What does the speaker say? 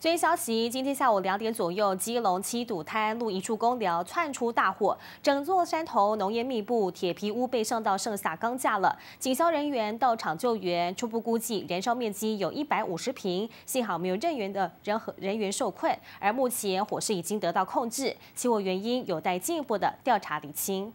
最新消息，今天下午两点左右，基隆七堵滩路一处公寮窜出大火。整座山头浓烟密布，铁皮屋被上到剩下钢架了。警消人员到场救援，初步估计燃烧面积有一百五十平。幸好没有任员的人和人员受困，而目前火势已经得到控制。起火原因有待进一步的调查理清。